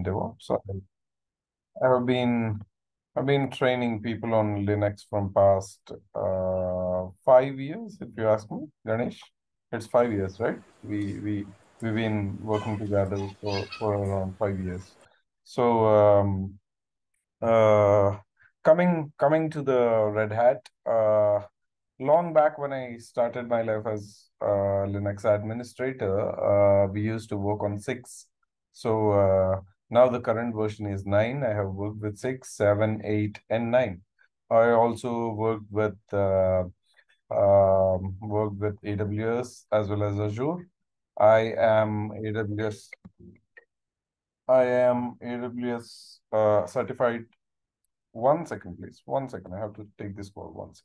DevOps. So I have been I've been training people on Linux from past uh, five years, if you ask me, Ganesh. It's five years, right? We we we've been working together for, for around five years. So um, uh, coming coming to the Red Hat, uh, long back when I started my life as uh, Linux administrator, uh, we used to work on six. So uh, now the current version is nine. I have worked with six, seven, eight, and nine. I also worked with uh, um, worked with AWS as well as Azure. I am AWS. I am AWS uh, certified. One second, please. One second. I have to take this call once.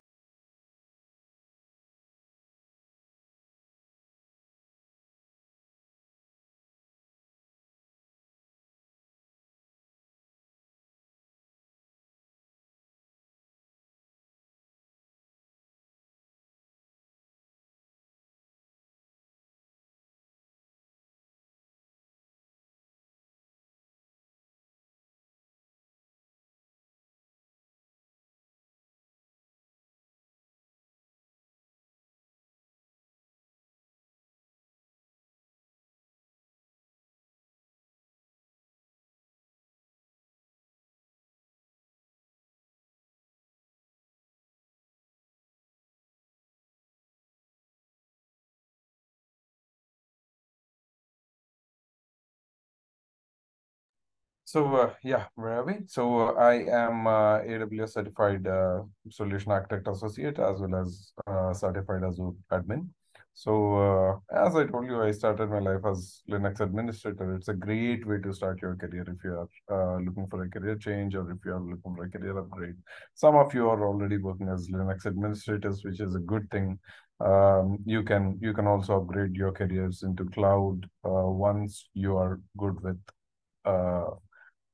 So uh, yeah, where are we? So uh, I am uh, AWS certified uh, solution architect associate as well as uh, certified Azure admin. So uh, as I told you, I started my life as Linux administrator. It's a great way to start your career if you are looking for a career change or if you are looking for a career upgrade. Some of you are already working as Linux administrators, which is a good thing. Um, you can you can also upgrade your careers into cloud once you are good with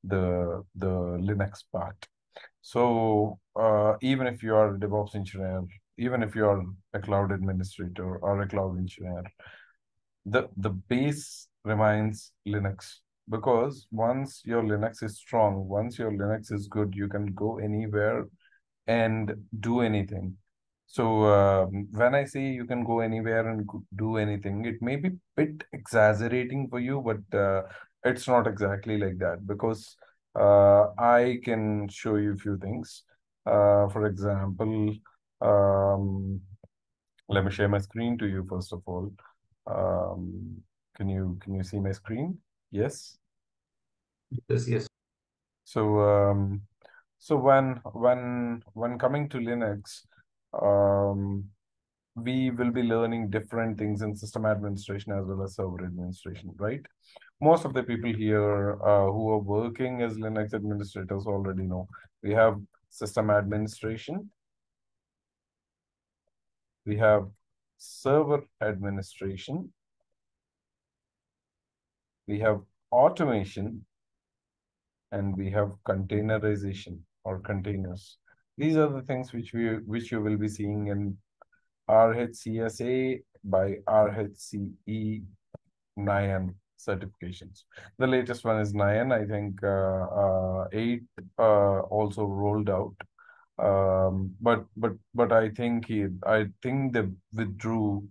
the the Linux part. So uh, even if you are a DevOps engineer, even if you are a cloud administrator or a cloud engineer, the the base remains Linux because once your Linux is strong, once your Linux is good, you can go anywhere and do anything. So um, when I say you can go anywhere and do anything, it may be a bit exaggerating for you, but uh, it's not exactly like that because uh, I can show you a few things. Uh, for example, um, let me share my screen to you first of all. Um, can you can you see my screen? Yes. Yes. Yes. So um, so when when when coming to Linux, um, we will be learning different things in system administration as well as server administration, right? Most of the people here uh, who are working as Linux administrators already know. We have system administration. We have server administration. We have automation. And we have containerization or containers. These are the things which we which you will be seeing in RHCSA by RHCE Nayan certifications. The latest one is Nayan. I think uh, uh, 8 uh, also rolled out. Um, but but but I think he I think they withdrew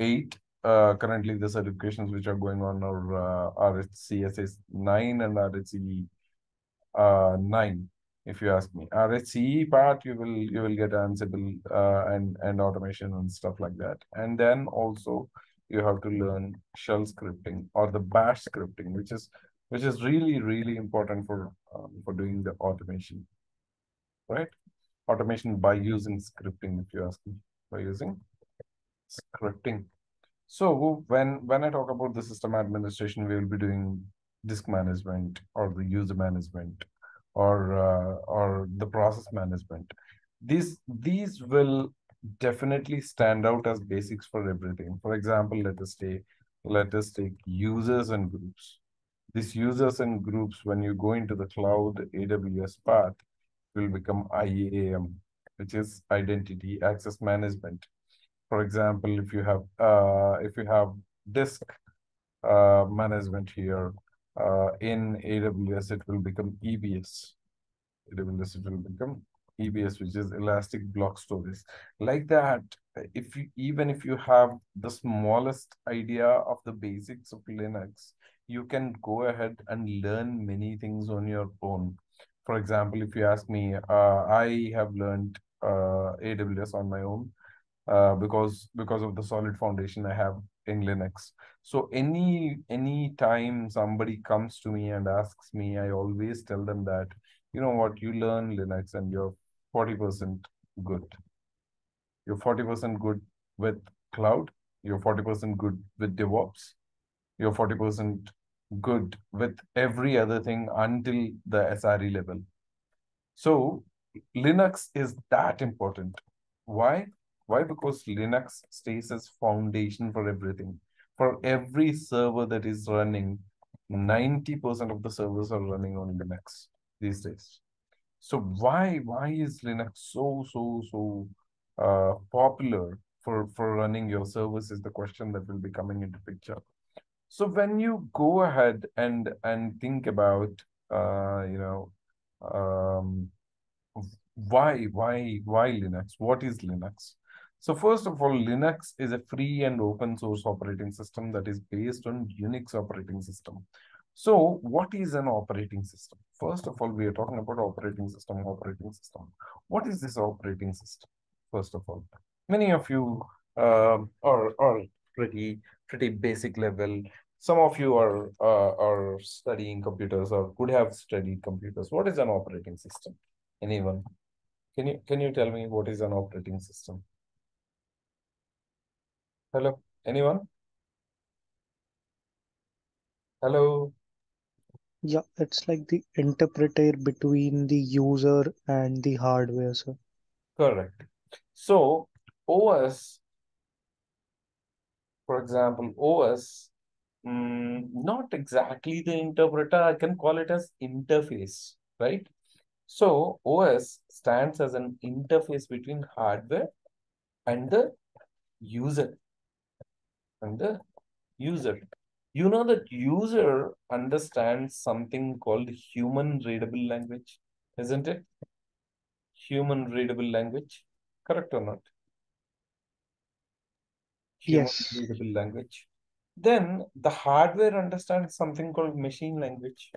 8 uh, currently the certifications which are going on are uh, RHCSA 9 and RHCE uh, 9 if you ask me. RHCE part, you will you will get Ansible uh, and and automation and stuff like that. And then also you have to learn shell scripting or the Bash scripting, which is which is really really important for um, for doing the automation, right? Automation by using scripting, if you ask me, by using scripting. So when when I talk about the system administration, we will be doing disk management or the user management or uh, or the process management these these will definitely stand out as basics for everything. For example let us take let us take users and groups. These users and groups when you go into the cloud aws path will become iam which is identity access management. For example if you have uh, if you have disk uh, management here uh, in AWS, it will become EBS. AWS, it will become EBS, which is Elastic Block Storage. Like that, if you even if you have the smallest idea of the basics of Linux, you can go ahead and learn many things on your own. For example, if you ask me, uh, I have learned uh, AWS on my own uh, because because of the solid foundation I have in Linux. So any any time somebody comes to me and asks me, I always tell them that, you know what, you learn Linux and you're 40% good. You're 40% good with cloud, you're 40% good with DevOps, you're 40% good with every other thing until the SRE level. So Linux is that important. Why? Why? Because Linux stays as foundation for everything. For every server that is running, 90% of the servers are running on Linux these days. So why why is Linux so so so uh, popular for for running your service is the question that will be coming into picture. So when you go ahead and and think about uh, you know um, why why why Linux? What is Linux? So first of all, Linux is a free and open source operating system that is based on Unix operating system. So what is an operating system? First of all, we are talking about operating system, operating system. What is this operating system? First of all, many of you uh, are, are pretty, pretty basic level. Some of you are, uh, are studying computers or could have studied computers. What is an operating system? Anyone? Can you, can you tell me what is an operating system? Hello, anyone? Hello. Yeah, it's like the interpreter between the user and the hardware, sir. Correct. So OS, for example, OS, mm, not exactly the interpreter, I can call it as interface, right? So OS stands as an interface between hardware and the user. And the user. You know that user understands something called human readable language, isn't it? Human readable language, correct or not? Human Yes. readable language. Then the hardware understands something called machine language.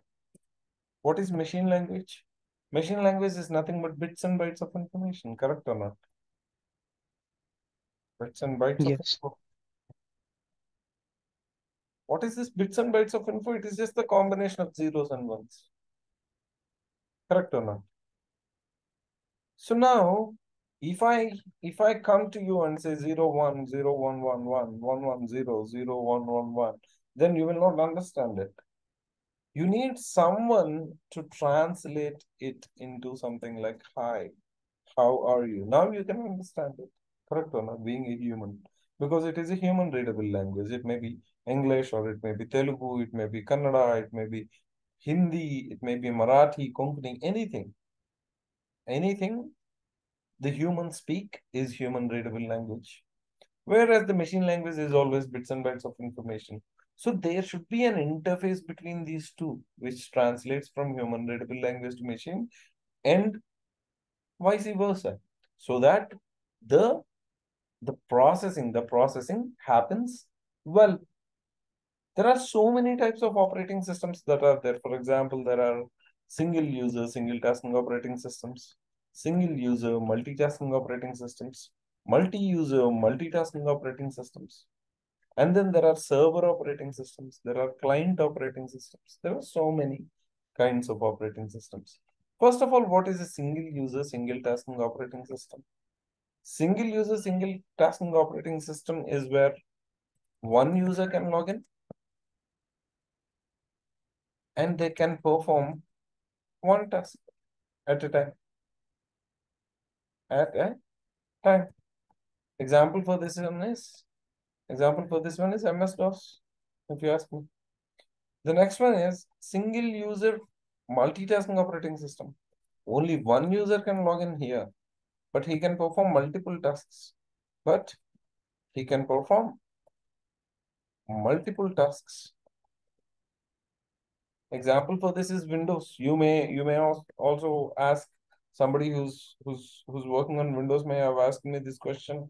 What is machine language? Machine language is nothing but bits and bytes of information, correct or not? Bits and bytes Yes. info. What is this bits and bytes of info? It is just the combination of zeros and ones. Correct or not? So now, if I if I come to you and say 0, 1, 0, 1, 1, 1, 1, 1, 0, 0, 1, 1, 1, then you will not understand it. You need someone to translate it into something like, hi, how are you? Now you can understand it. Correct or not? Being a human. Because it is a human readable language. It may be English or it may be Telugu, it may be Kannada, it may be Hindi, it may be Marathi, Konkani, anything. Anything the human speak is human readable language. Whereas the machine language is always bits and bytes of information. So there should be an interface between these two, which translates from human readable language to machine and vice versa. So that the the processing, the processing happens well. There are so many types of operating systems that are there. For example, there are single user, single tasking operating systems, single user, multitasking operating systems, multi-user, multitasking operating systems. And then there are server operating systems. There are client operating systems. There are so many kinds of operating systems. First of all, what is a single user, single tasking operating system? Single user, single tasking operating system is where one user can log in and they can perform one task at a time. At a time. Example for this one is example for this one is MS DOS, if you ask me. The next one is single user multitasking operating system. Only one user can log in here, but he can perform multiple tasks. But he can perform multiple tasks Example for this is Windows. You may you may also ask somebody who's who's who's working on Windows may have asked me this question.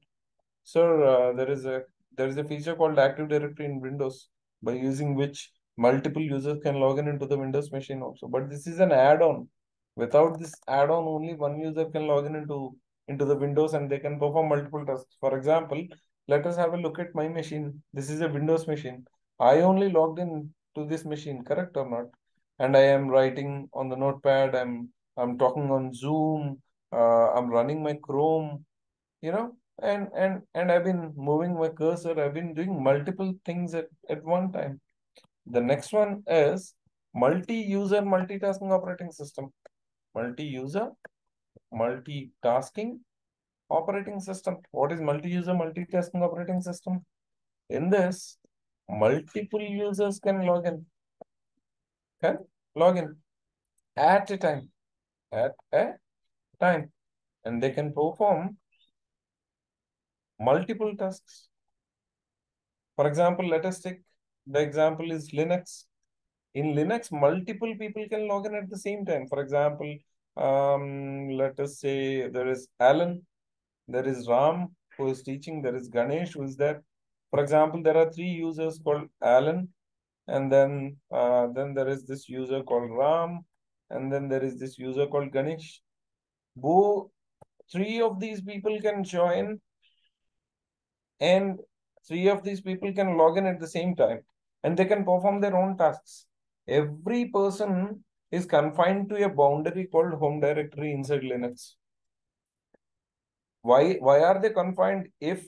Sir, uh, there is a there is a feature called Active Directory in Windows by using which multiple users can log in into the Windows machine also. But this is an add-on. Without this add-on, only one user can log in into into the Windows and they can perform multiple tasks. For example, let us have a look at my machine. This is a Windows machine. I only logged in to this machine, correct or not? And I am writing on the notepad, I'm I'm talking on Zoom, uh, I'm running my Chrome, you know, and and and I've been moving my cursor, I've been doing multiple things at, at one time. The next one is multi-user multitasking operating system. Multi-user multitasking operating system. What is multi-user multitasking operating system? In this, multiple users can log in. Can log in at a time. At a time. And they can perform multiple tasks. For example, let us take the example is Linux. In Linux, multiple people can log in at the same time. For example, um, let us say there is Alan, there is Ram who is teaching, there is Ganesh who is there. For example, there are three users called Alan, and then uh, then there is this user called Ram, and then there is this user called Ganesh. Both three of these people can join, and three of these people can log in at the same time, and they can perform their own tasks. Every person is confined to a boundary called home directory inside Linux. Why, why are they confined? If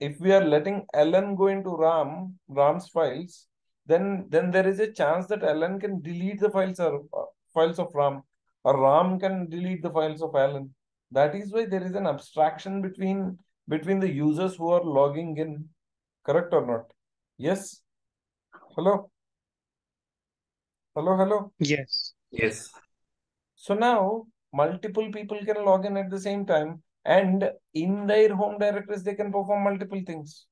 if we are letting Ellen go into Ram, Ram's files, then then there is a chance that Ellen can delete the files or uh, files of Ram, or Ram can delete the files of Ellen. That is why there is an abstraction between between the users who are logging in. Correct or not? Yes. Hello. Hello. Hello. Yes. Yes. So now multiple people can log in at the same time and in their home directories they can perform multiple things.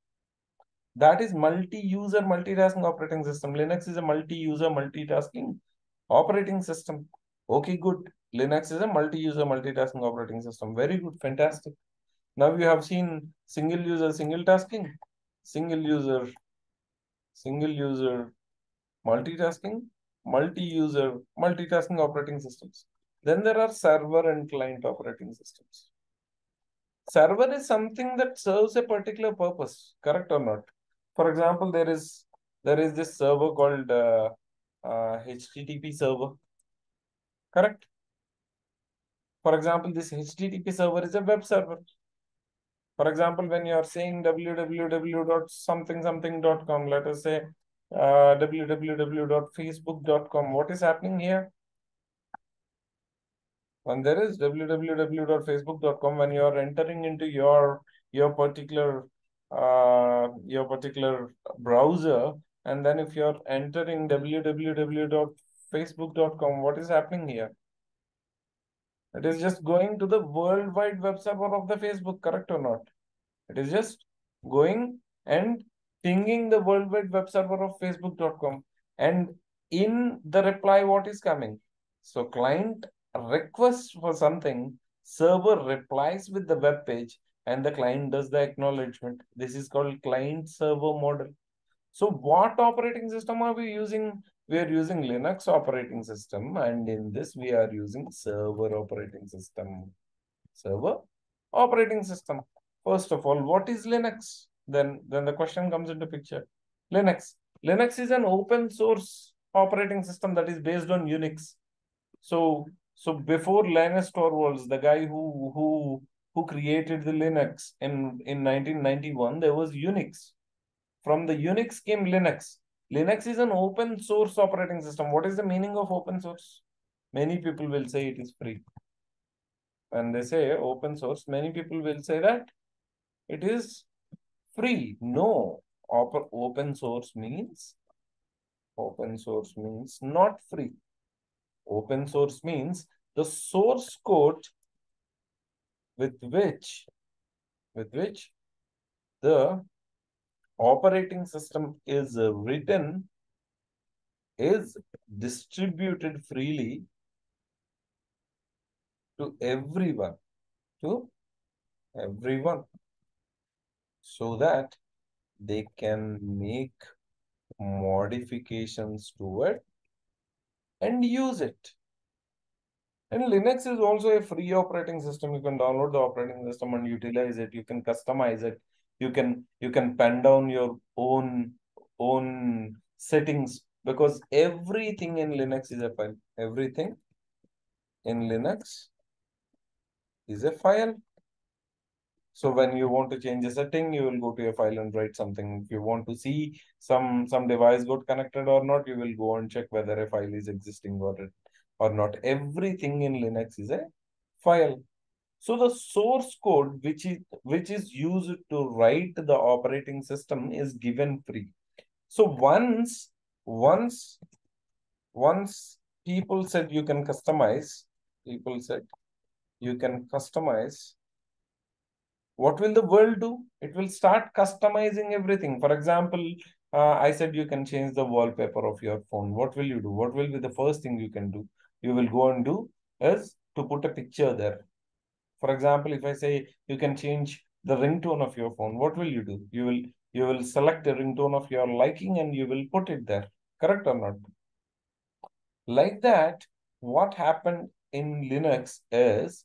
That is multi-user multitasking operating system. Linux is a multi-user multitasking operating system. Okay, good. Linux is a multi-user multitasking operating system. Very good, fantastic. Now you have seen single user single tasking, single user, single user multitasking, multi-user, multitasking operating systems. Then there are server and client operating systems. Server is something that serves a particular purpose, correct or not? For example, there is there is this server called uh, uh, HTTP server, correct? For example, this HTTP server is a web server. For example, when you are saying www.something let us say uh, www.facebook.com. What is happening here? When there is www.facebook.com, when you are entering into your your particular uh, your particular browser, and then if you're entering www.facebook.com, what is happening here? It is just going to the worldwide web server of the Facebook, correct or not? It is just going and pinging the World Wide Web server of Facebook.com. And in the reply, what is coming? So client requests for something, server replies with the web page, and the client does the acknowledgement. This is called client server model. So what operating system are we using? We are using Linux operating system, and in this we are using server operating system. Server operating system. First of all, what is Linux? then then the question comes into picture. Linux. Linux is an open source operating system that is based on Unix. So so before Linus Torvalds, the guy who who who created the Linux in in 1991, there was Unix. From the Unix came Linux. Linux is an open source operating system. What is the meaning of open source? Many people will say it is free. When they say open source, many people will say that it is free. No, Open, open source means open source means not free. Open source means the source code with which with which the operating system is written is distributed freely to everyone, to everyone, so that they can make modifications to it and use it. And Linux is also a free operating system. You can download the operating system and utilize it. You can customize it. You can you can pen down your own own settings because everything in Linux is a file. Everything in Linux is a file. So when you want to change a setting, you will go to a file and write something. If you want to see some some device got connected or not, you will go and check whether a file is existing or it or not. Everything in Linux is a file. So the source code which is which is used to write the operating system is given free. So once once once people said you can customize, people said you can customize what will the world do? It will start customizing everything. For example, uh, I said you can change the wallpaper of your phone. What will you do? What will be the first thing you can do? You will go and do is to put a picture there. For example, if I say you can change the ringtone of your phone, what will you do? You will you will select a ringtone of your liking and you will put it there. Correct or not? Like that, what happened in Linux is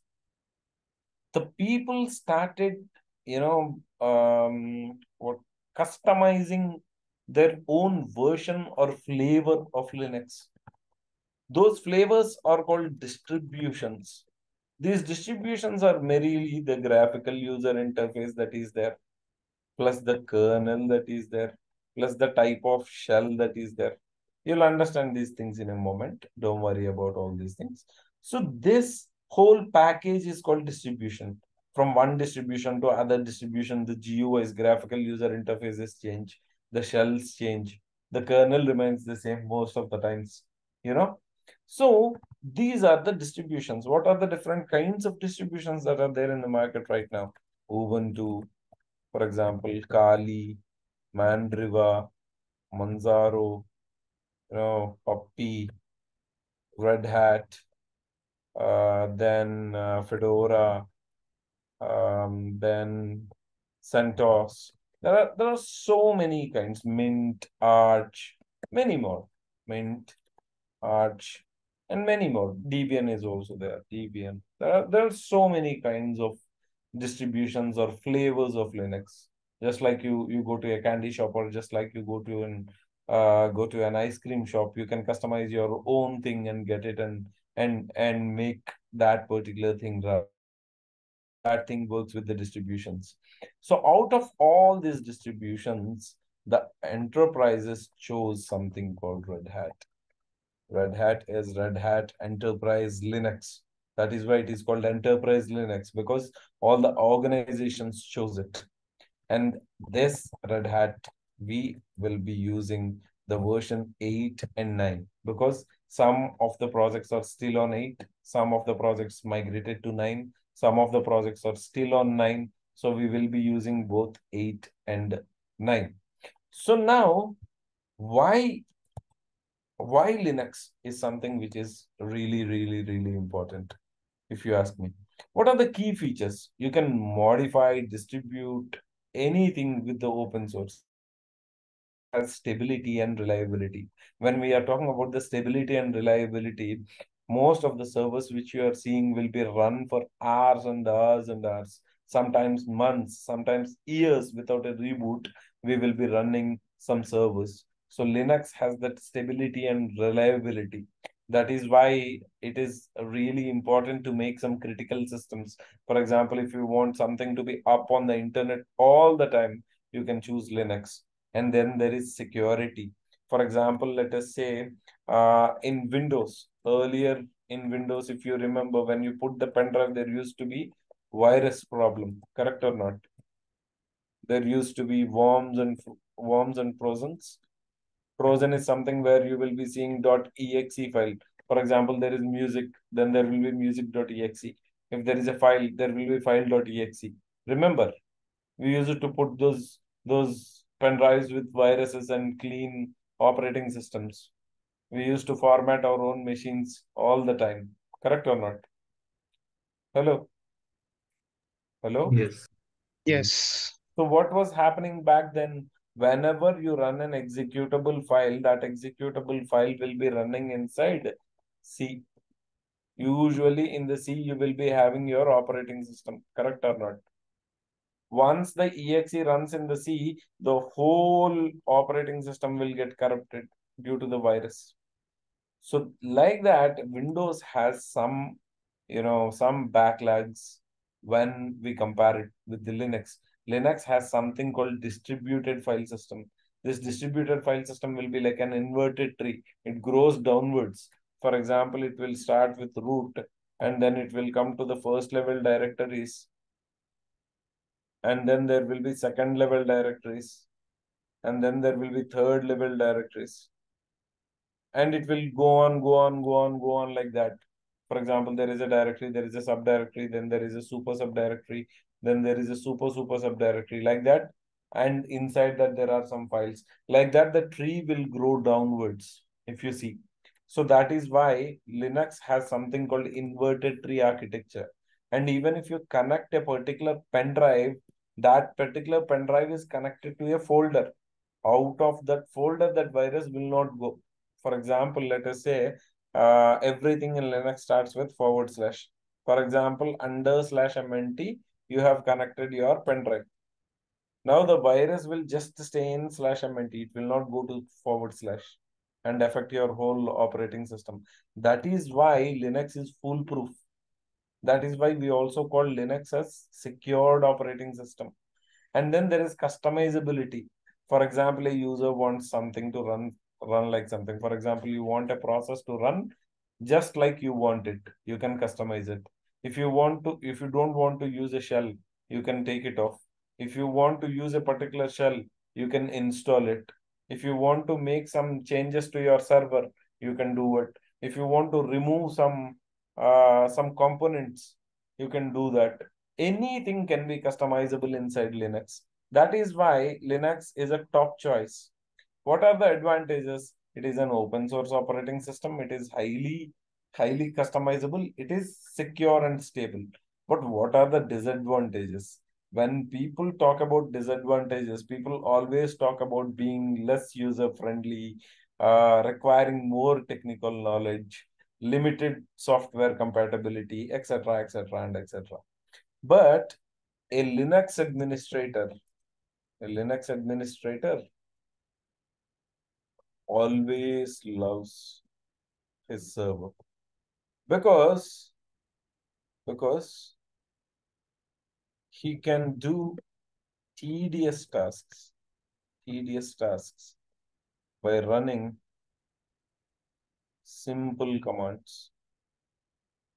the people started, you know, um, what customizing their own version or flavor of Linux. Those flavors are called distributions. These distributions are merely the graphical user interface that is there, plus the kernel that is there, plus the type of shell that is there. You'll understand these things in a moment. Don't worry about all these things. So this whole package is called distribution. From one distribution to other distribution, the GUIs, graphical user interfaces change, the shells change, the kernel remains the same most of the times, you know. So these are the distributions. What are the different kinds of distributions that are there in the market right now? Ubuntu, for example, Kali, Mandriva, Manjaro, you know, Puppy, Red Hat, then uh, Fedora, um, then CentOS. There are there are so many kinds. Mint, Arch, many more. Mint, Arch, and many more. Debian is also there. Debian. There are there are so many kinds of distributions or flavors of Linux. Just like you you go to a candy shop or just like you go to an uh, go to an ice cream shop, you can customize your own thing and get it and and and make that particular thing run. That thing works with the distributions. So out of all these distributions, the enterprises chose something called Red Hat. Red Hat is Red Hat Enterprise Linux. That is why it is called Enterprise Linux because all the organizations chose it. And this Red Hat, we will be using the version 8 and 9 because some of the projects are still on 8, some of the projects migrated to 9, some of the projects are still on 9. So we will be using both 8 and 9. So now, why why Linux is something which is really, really, really important, if you ask me. What are the key features? You can modify, distribute anything with the open source has stability and reliability. When we are talking about the stability and reliability, most of the servers which you are seeing will be run for hours and hours and hours, sometimes months, sometimes years without a reboot. We will be running some servers. So Linux has that stability and reliability. That is why it is really important to make some critical systems. For example, if you want something to be up on the internet all the time, you can choose Linux and then there is security. For example, let us say uh, in Windows, earlier in Windows, if you remember, when you put the pen drive, there used to be virus problem, correct or not? There used to be worms and worms and trojans. Trojan is something where you will be seeing .exe file. For example, there is music, then there will be music.exe. If there is a file, there will be file.exe. Remember, we used to put those those pen drives with viruses and clean operating systems. We used to format our own machines all the time. Correct or not? Hello? Hello? Yes. Yes. So what was happening back then? Whenever you run an executable file, that executable file will be running inside C. Usually in the C, you will be having your operating system. Correct or not? Once the exe runs in the C, the whole operating system will get corrupted due to the virus. So like that, Windows has some, you know, some backlogs when we compare it with the Linux. Linux has something called distributed file system. This distributed file system will be like an inverted tree. It grows downwards. For example, it will start with root and then it will come to the first level directories. And then there will be second level directories. And then there will be third level directories. And it will go on, go on, go on, go on like that. For example, there is a directory, there is a subdirectory, then there is a super subdirectory, then there is a super super subdirectory like that. And inside that, there are some files. Like that, the tree will grow downwards, if you see. So that is why Linux has something called inverted tree architecture. And even if you connect a particular pen drive, that particular pen drive is connected to a folder. Out of that folder, that virus will not go. For example, let us say uh, everything in Linux starts with forward slash. For example, under slash mnt, you have connected your pen drive. Now the virus will just stay in slash mnt. It will not go to forward slash and affect your whole operating system. That is why Linux is foolproof. That is why we also call Linux as secured operating system. And then there is customizability. For example, a user wants something to run run like something. For example, you want a process to run just like you want it. You can customize it. If you want to, if you don't want to use a shell, you can take it off. If you want to use a particular shell, you can install it. If you want to make some changes to your server, you can do it. If you want to remove some uh, some components, you can do that. Anything can be customizable inside Linux. That is why Linux is a top choice. What are the advantages? It is an open source operating system. It is highly, highly customizable. It is secure and stable. But what are the disadvantages? When people talk about disadvantages, people always talk about being less user friendly, uh, requiring more technical knowledge, limited software compatibility, etc., etc., and etc. But a Linux administrator, a Linux administrator always loves his server because because he can do tedious tasks tedious tasks by running simple commands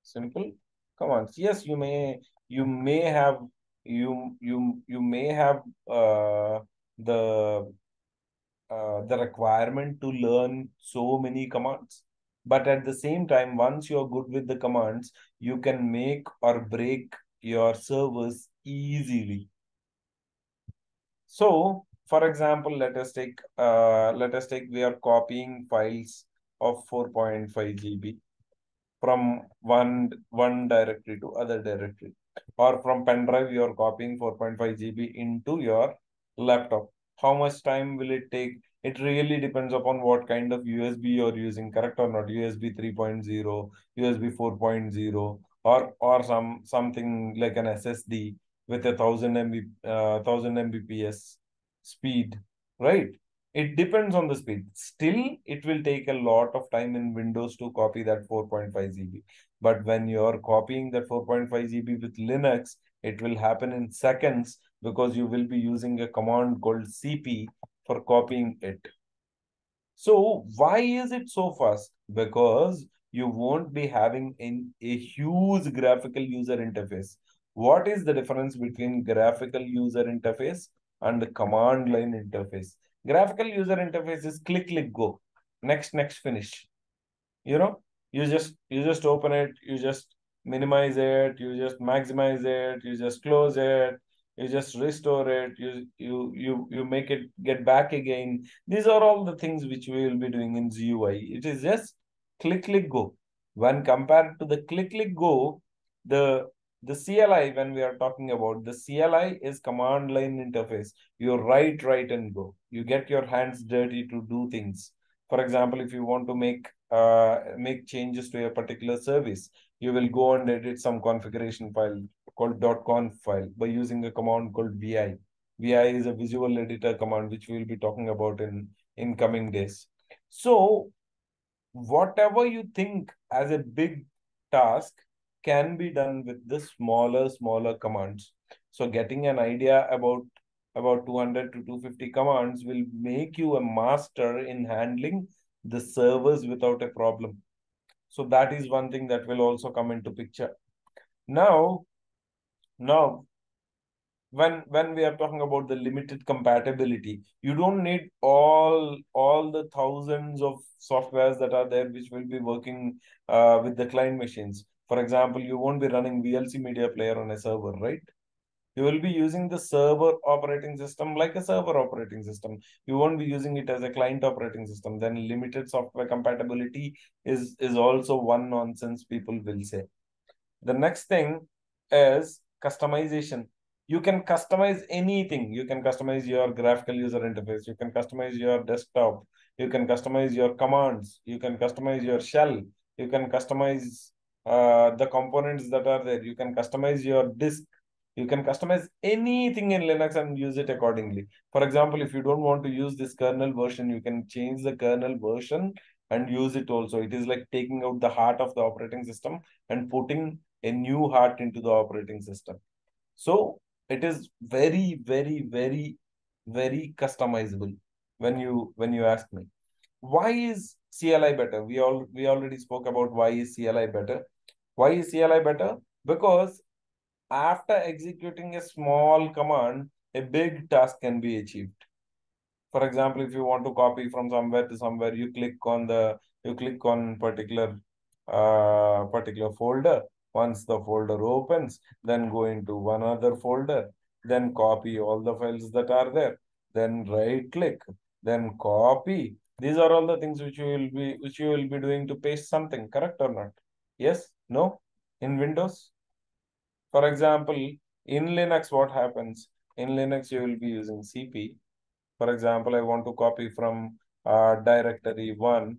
simple commands yes you may you may have you you you may have uh, the uh, the requirement to learn so many commands. But at the same time, once you're good with the commands, you can make or break your servers easily. So, for example, let us take uh, let us take we are copying files of 4.5 GB from one one directory to other directory, or from pen drive you are copying 4.5 GB into your laptop. How much time will it take? It really depends upon what kind of usb you're using correct or not? Usb 3.0 usb 4.0 or or some something like an ssd with a 1000 mb uh, 1000 mbps speed right it depends on the speed still it will take a lot of time in windows to copy that 4.5 gb but when you're copying that 4.5 gb with linux it will happen in seconds because you will be using a command called cp for copying it. So why is it so fast? Because you won't be having in a huge graphical user interface. What is the difference between graphical user interface and the command line interface? Graphical user interface is click, click, go. Next, next, finish. You know, you just you just open it, you just minimize it, you just maximize it, you just close it, you just restore it you you you you make it get back again these are all the things which we will be doing in GUI it is just click click go when compared to the click click go the the CLI when we are talking about the CLI is command line interface. You write write and go. You get your hands dirty to do things. For example if you want to make uh, make changes to a particular service you will go and edit some configuration file called .conf file by using a command called vi vi is a visual editor command which we will be talking about in in coming days. So whatever you think as a big task can be done with the smaller smaller commands. So getting an idea about about 200 to 250 commands will make you a master in handling the servers without a problem. So that is one thing that will also come into picture. Now now when when we are talking about the limited compatibility you don't need all all the thousands of softwares that are there which will be working uh, with the client machines for example you won't be running vlc media player on a server right? You will be using the server operating system like a server operating system. You won't be using it as a client operating system. Then limited software compatibility is is also one nonsense people will say. The next thing is customization. You can customize anything. You can customize your graphical user interface. You can customize your desktop. You can customize your commands. You can customize your shell. You can customize uh, the components that are there you can customize your disk you can customize anything in linux and use it accordingly. For example if you don't want to use this kernel version you can change the kernel version and use it also. It is like taking out the heart of the operating system and putting a new heart into the operating system. So it is very very very very customizable when you when you ask me why is cli better we all we already spoke about why is cli better why is cli better because after executing a small command, a big task can be achieved. For example, if you want to copy from somewhere to somewhere, you click on the you click on particular uh, particular folder. Once the folder opens, then go into one other folder, then copy all the files that are there, then right click, then copy. These are all the things which you will be which you will be doing to paste something, correct or not? Yes? No? In Windows? For example, in Linux, what happens? In Linux, you will be using CP. For example, I want to copy from uh, directory 1.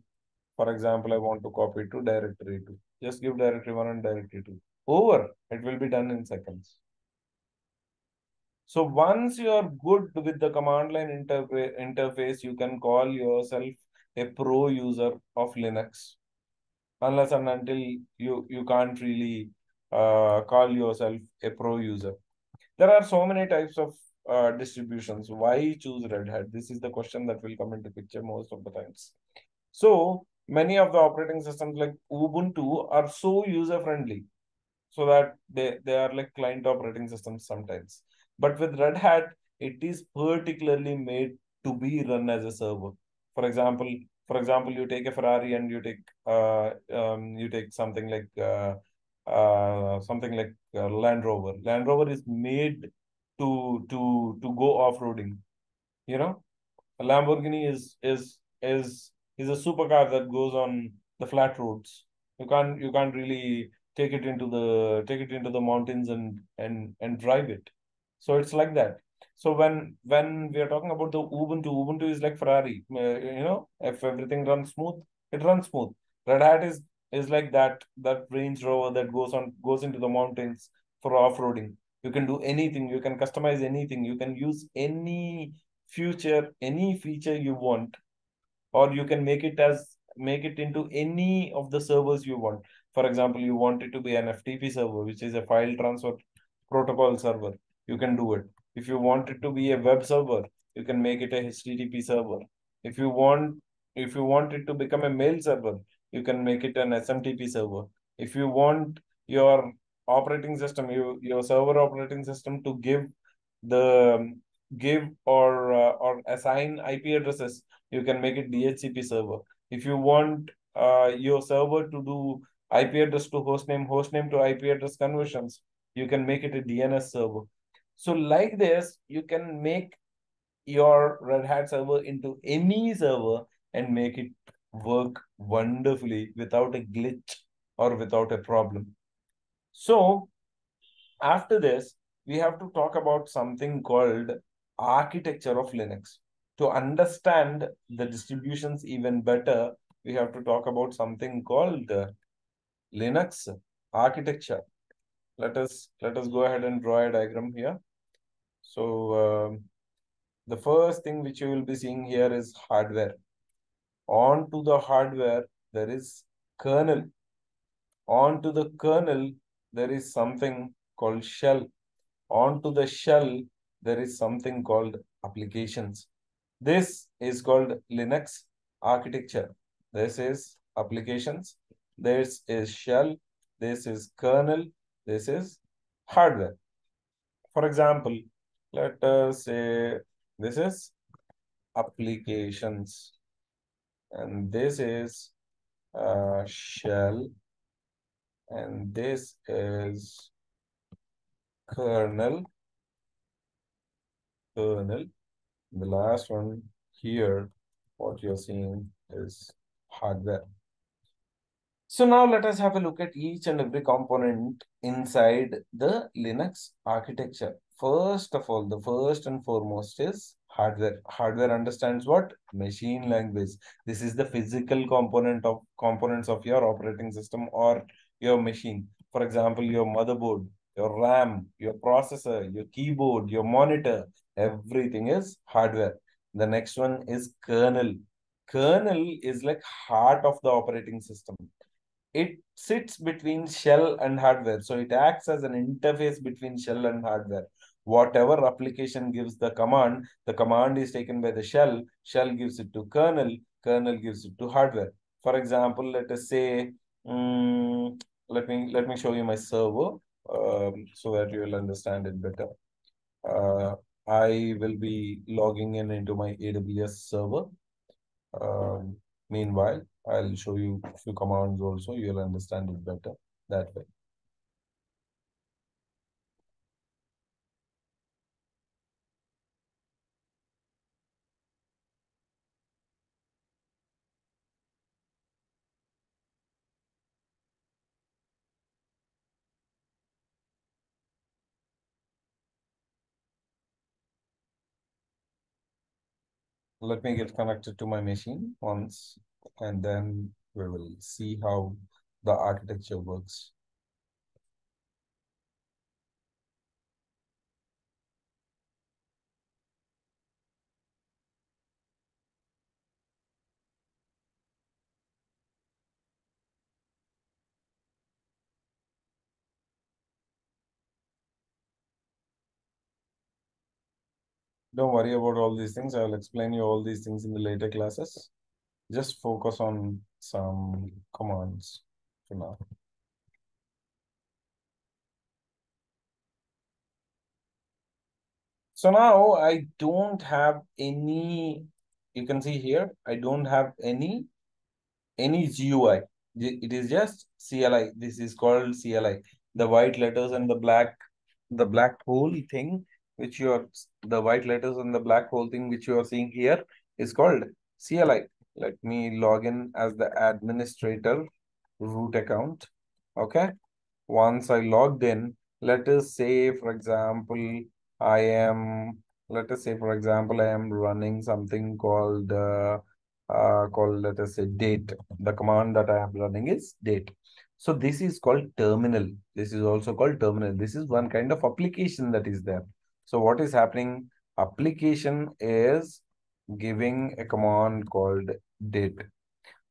For example, I want to copy to directory 2. Just give directory 1 and directory 2. Over. It will be done in seconds. So once you are good with the command line interface, you can call yourself a pro user of Linux. Unless and until you, you can't really uh, call yourself a pro user. There are so many types of uh, distributions. Why choose Red Hat? This is the question that will come into picture most of the times. So many of the operating systems like Ubuntu are so user friendly so that they, they are like client operating systems sometimes. But with Red Hat, it is particularly made to be run as a server. For example, for example, you take a Ferrari and you take uh, um, you take something like uh, uh, something like uh, Land Rover. Land Rover is made to to to go off roading. You know, a Lamborghini is is is is a supercar that goes on the flat roads. You can't you can't really take it into the take it into the mountains and and and drive it. So it's like that. So when when we are talking about the Ubuntu, Ubuntu is like Ferrari. Uh, you know, if everything runs smooth, it runs smooth. Red Hat is is like that that Range Rover that goes on goes into the mountains for off-roading. You can do anything. You can customize anything. You can use any future, any feature you want, or you can make it as make it into any of the servers you want. For example, you want it to be an FTP server, which is a file transfer protocol server. You can do it. If you want it to be a web server, you can make it a HTTP server. If you want if you want it to become a mail server, you can make it an SMTP server. If you want your operating system, you, your server operating system to give the give or uh, or assign IP addresses, you can make it DHCP server. If you want uh, your server to do IP address to hostname, hostname to IP address conversions, you can make it a DNS server. So like this, you can make your Red Hat server into any server and make it work wonderfully without a glitch or without a problem. So after this, we have to talk about something called architecture of Linux. To understand the distributions even better, we have to talk about something called Linux architecture. Let us let us go ahead and draw a diagram here. So uh, the first thing which you will be seeing here is hardware. On to the hardware, there is kernel. On to the kernel, there is something called shell. On to the shell, there is something called applications. This is called Linux architecture. This is applications. This is shell. This is kernel. This is hardware. For example, let us say this is applications. And this is uh, shell. And this is kernel. Kernel. The last one here what you're seeing is hardware. So now let us have a look at each and every component inside the linux architecture first of all the first and foremost is hardware. Hardware understands what? Machine language. This is the physical component of components of your operating system or your machine. For example your motherboard your ram your processor your keyboard your monitor everything is hardware. The next one is kernel. Kernel is like heart of the operating system. It sits between shell and hardware. So it acts as an interface between shell and hardware whatever application gives the command, the command is taken by the shell, shell gives it to kernel, kernel gives it to hardware. For example, let us say, um, let me let me show you my server um, so that you will understand it better. Uh, I will be logging in into my AWS server. Um, meanwhile, I'll show you a few commands also. You'll understand it better that way. Let me get connected to my machine once and then we will see how the architecture works. Don't worry about all these things. I will explain you all these things in the later classes. Just focus on some commands for now. So now I don't have any, you can see here, I don't have any, any GUI. It is just CLI. This is called CLI. The white letters and the black, the black hole thing which you are the white letters and the black hole thing which you are seeing here is called CLI. Let me log in as the administrator root account. Okay. Once I logged in, let us say, for example, I am, let us say, for example, I am running something called, uh, uh, called, let us say, date. The command that I am running is date. So this is called terminal. This is also called terminal. This is one kind of application that is there. So what is happening? Application is giving a command called date.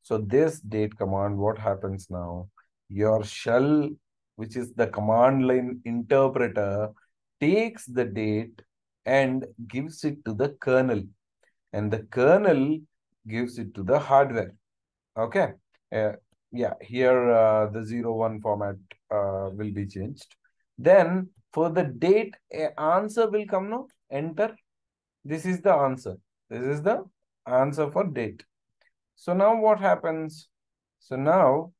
So this date command, what happens now? Your shell, which is the command line interpreter, takes the date and gives it to the kernel. And the kernel gives it to the hardware. Okay. Uh, yeah, here uh, the zero one format uh, will be changed. Then for the date, answer will come now. Enter. This is the answer. This is the answer for date. So now what happens? So now,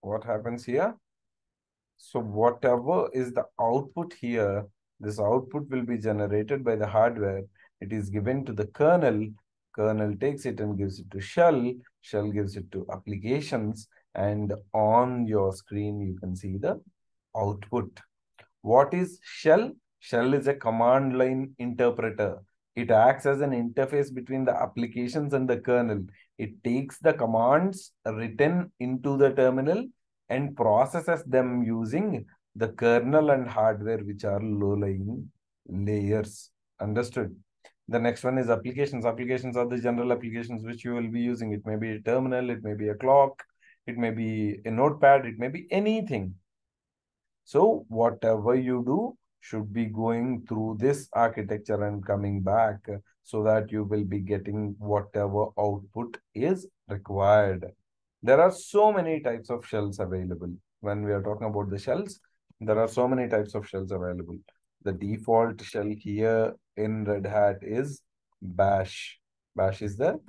what happens here? So whatever is the output here, this output will be generated by the hardware. It is given to the kernel. Kernel takes it and gives it to shell. Shell gives it to applications. And on your screen, you can see the output. What is shell? Shell is a command line interpreter. It acts as an interface between the applications and the kernel. It takes the commands written into the terminal and processes them using the kernel and hardware, which are low-lying layers. Understood? The next one is applications. Applications are the general applications which you will be using. It may be a terminal, it may be a clock, it may be a notepad, it may be anything. So whatever you do should be going through this architecture and coming back uh, so that you will be getting whatever output is required. There are so many types of shells available. When we are talking about the shells, there are so many types of shells available. The default shell here in Red Hat is bash. Bash is the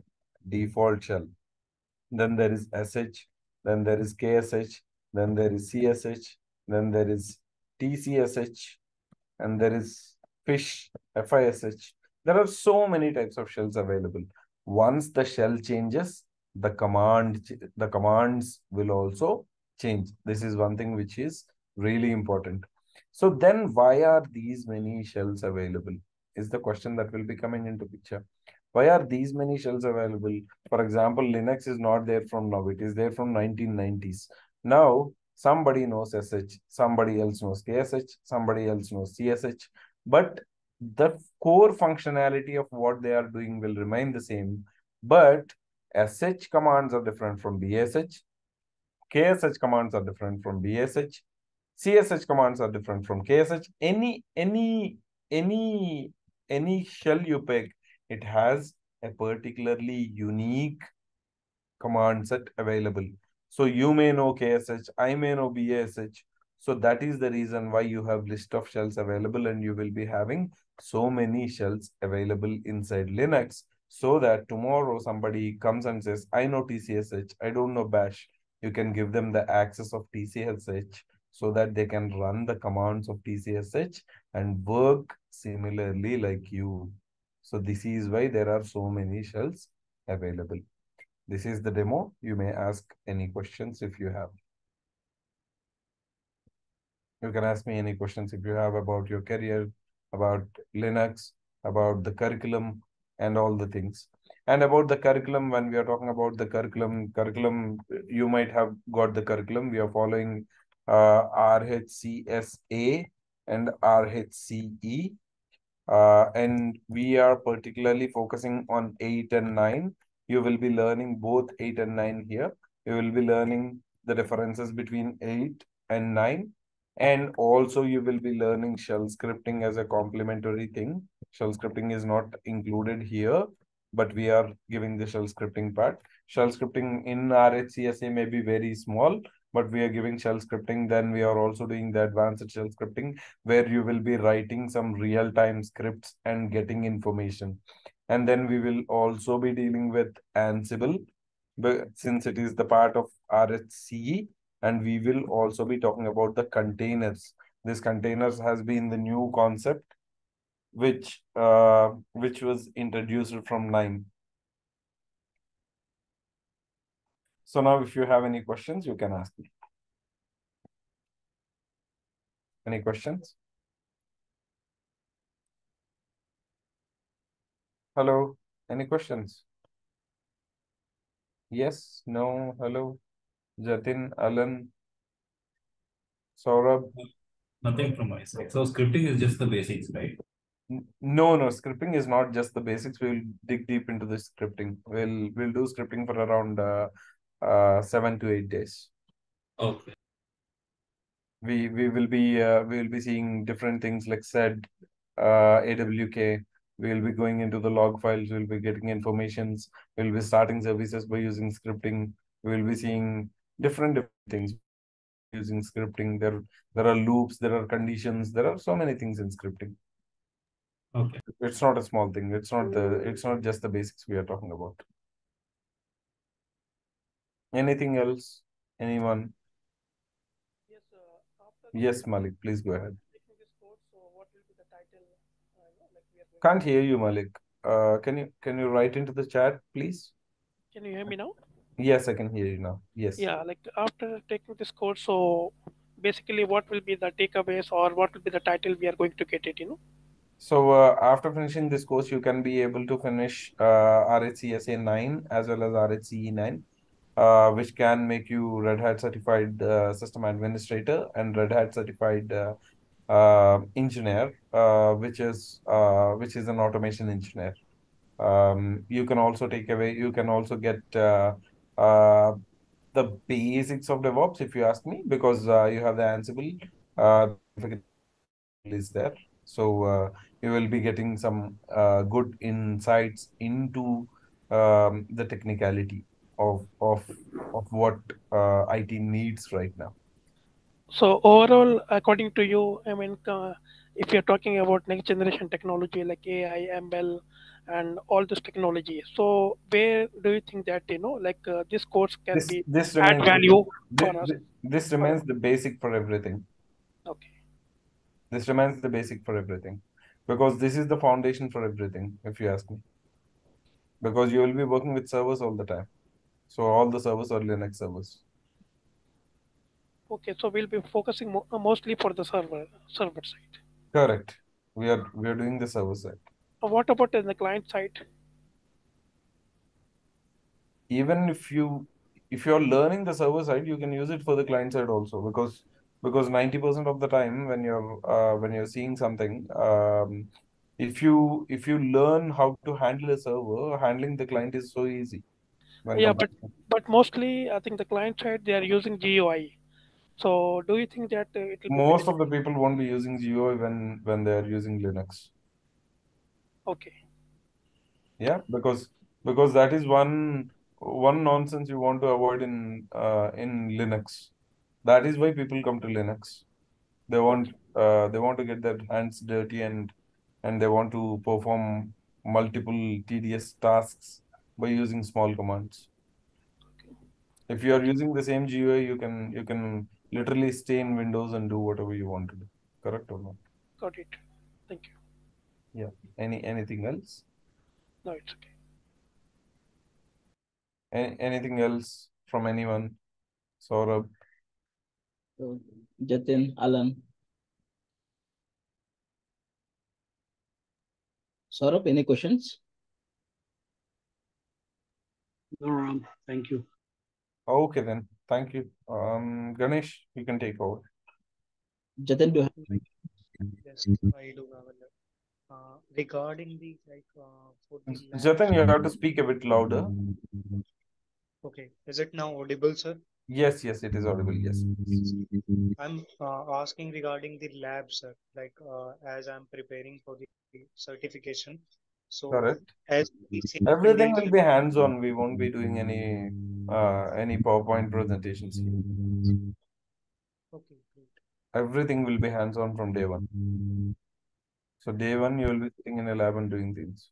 default shell. Then there is sh, then there is ksh, then there is csh, then there is tcsh, and there is fish, fish. There are so many types of shells available. Once the shell changes, the command the commands will also change. This is one thing which is really important. So then why are these many shells available? Is the question that will be coming into picture. Why are these many shells available? For example, Linux is not there from now. It is there from 1990s. Now, somebody knows SH, somebody else knows KSH, somebody else knows CSH. But the core functionality of what they are doing will remain the same. But SH commands are different from BSH. KSH commands are different from BSH. CSH commands are different from KSH. Any, any, any, any shell you pick, it has a particularly unique command set available. So you may know KSH, I may know BSH. So that is the reason why you have list of shells available and you will be having so many shells available inside Linux so that tomorrow somebody comes and says, I know TCSH, I don't know bash. You can give them the access of TCSH so that they can run the commands of TCSH and work similarly like you. So this is why there are so many shells available. This is the demo. You may ask any questions if you have. You can ask me any questions if you have about your career, about Linux, about the curriculum, and all the things. And about the curriculum, when we are talking about the curriculum, curriculum, you might have got the curriculum. We are following uh, RHCSA and RHCE. Uh, and we are particularly focusing on 8 and 9 you will be learning both 8 and 9 here. You will be learning the differences between 8 and 9. And also you will be learning shell scripting as a complementary thing. Shell scripting is not included here, but we are giving the shell scripting part. Shell scripting in RHCSA may be very small, but we are giving shell scripting. Then we are also doing the advanced shell scripting where you will be writing some real-time scripts and getting information. And then we will also be dealing with Ansible, but since it is the part of RHCE, and we will also be talking about the containers. This containers has been the new concept, which uh, which was introduced from nine. So now, if you have any questions, you can ask me. Any questions? Hello, any questions? Yes, no, hello, Jatin, Alan, Saurabh. Nothing from my side. So scripting is just the basics, right? No, no, scripting is not just the basics. We'll dig deep into the scripting. We'll we'll do scripting for around uh, uh, seven to eight days. Okay. We we will be uh, we will be seeing different things like sed, uh, AWK, We'll be going into the log files. We'll be getting informations. We'll be starting services by using scripting. We'll be seeing different, different things using scripting. There, there are loops. There are conditions. There are so many things in scripting. Okay. It's not a small thing. It's not the. It's not just the basics we are talking about. Anything else? Anyone? Yes, uh, Yes, Malik, please go ahead. course, so what will be the title? Uh, like we are going Can't hear you, Malik. Uh, can you can you write into the chat, please? Can you hear me now? Yes, I can hear you now. Yes. Yeah, like after taking this course, so basically, what will be the takeaways or what will be the title we are going to get it? You know. So uh, after finishing this course, you can be able to finish uh, RHCSA 9 as well as RHCE 9, uh, which can make you Red Hat certified uh, system administrator and Red Hat certified uh, uh, engineer, uh, which is uh, which is an automation engineer. Um, you can also take away. You can also get uh, the basics of DevOps, if you ask me, because you have the Ansible. Is there. So you will be getting some good insights into um, the technicality of of of what uh, IT needs right now. So overall, according to you, I mean, uh, if you're talking about next generation technology like AI, ML, and all this technology, so where do you think that you know, like uh, this course can This be this add remains value this, for us? this remains the basic for everything. Okay. This remains the basic for everything because this is the foundation for everything, if you ask me. Because you will be working with servers all the time. So all the servers are Linux servers. Okay, so we'll be focusing mo uh, mostly for the server server side. Correct. We are we are doing the server side. Uh, What about in the client side? Even if you if you're learning the server side, you can use it for the client side also because because 90% of the time when you're uh, when you're seeing something, um, if you if you learn how to handle a server, handling the client is so easy. Yeah, but but mostly I think the client side they are using GUI. So do you think that uh, it will be most of the people won't be using GUI when when they're using Linux. Okay. Yeah, because because that is one one nonsense you want to avoid in uh, in Linux. That is why people come to Linux. They want uh, they want to get their hands dirty and and they want to perform multiple tedious tasks by using small commands. If you are using the same GUI, you can you can literally stay in Windows and do whatever you want to do. Correct or not? Got it. Thank you. Yeah. Any anything else? No, it's okay. Any, anything else from anyone? Saurabh? So, Jatin, Alan. Saurabh, any questions? No, Ram, thank you. Okay then. Thank you. Um, Ganesh, you can take over. Jatin, do you have? Yes, I do have a uh, regarding the like uh, for the labs. Jatin, you have to speak a bit louder. Okay, is it now audible, sir? Yes, yes, it is audible. Yes. I'm uh, asking regarding the lab, sir. Like uh, as I'm preparing for the certification, so Correct. as we see Everything will be hands-on. We won't be doing any uh any PowerPoint presentations. Okay, great. Everything will be hands-on from day one. So day one, you will be sitting in a lab and doing things.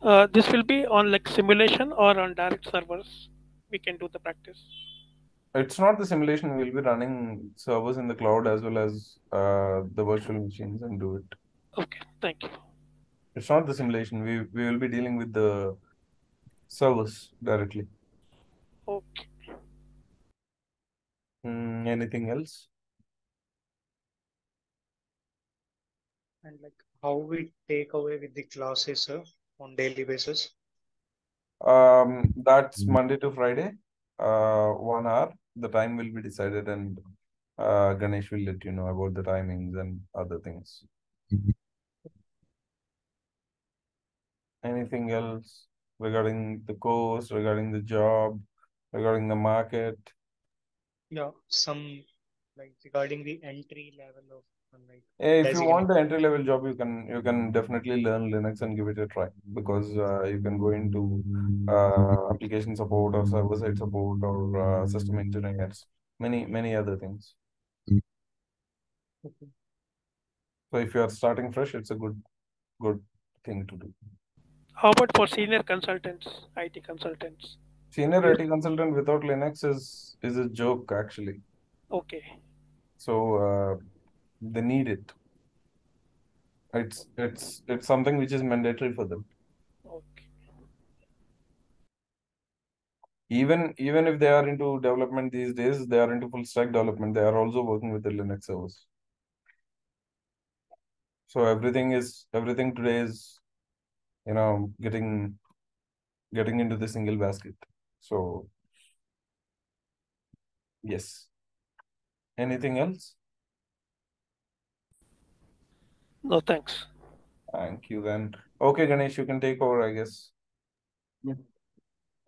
Uh, this will be on like simulation or on direct servers. We can do the practice. It's not the simulation. We'll be running servers in the cloud as well as uh the virtual machines and do it. Okay, thank you. It's not the simulation. We we will be dealing with the servers directly. Okay. Mm, anything else? And like how we take away with the classes, sir, on daily basis. Um, that's Monday to Friday, uh, one hour. The time will be decided, and uh, Ganesh will let you know about the timings and other things. Anything else regarding the course, regarding the job, regarding the market? Yeah, some like regarding the entry level of uh, like If you want the entry level job, you can you can definitely learn Linux and give it a try because uh, you can go into uh, application support or server side support or uh, system engineers, many many other things. Okay. So if you are starting fresh, it's a good good thing to do. How about for senior consultants, IT consultants? Senior IT consultant without Linux is is a joke actually. Okay. So uh, they need it. It's it's it's something which is mandatory for them. Okay. Even even if they are into development these days, they are into full stack development. They are also working with the Linux servers. So everything is everything today is, you know, getting getting into the single basket. So yes. Anything else? No, thanks. Thank you then. Okay, Ganesh, you can take over, I guess. yeah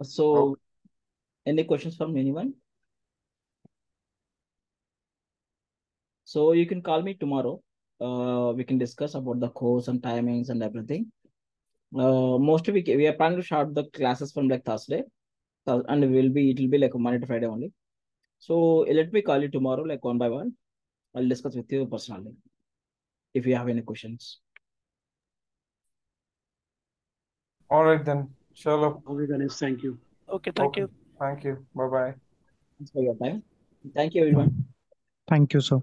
So, any questions from anyone? So you can call me tomorrow. Uh, we can discuss about the course and timings and everything. Uh, mostly we, we are planning to start the classes from like Thursday. And it will be, it will be like Monday to Friday only. So let me call you tomorrow, like one by one. I'll discuss with you personally. If you have any questions. All right then. Shalom. Okay, Ganesh, thank you. Okay, thank Okay. you. Thank you. Bye bye. Thanks for your time. Thank you, everyone. Thank you, sir.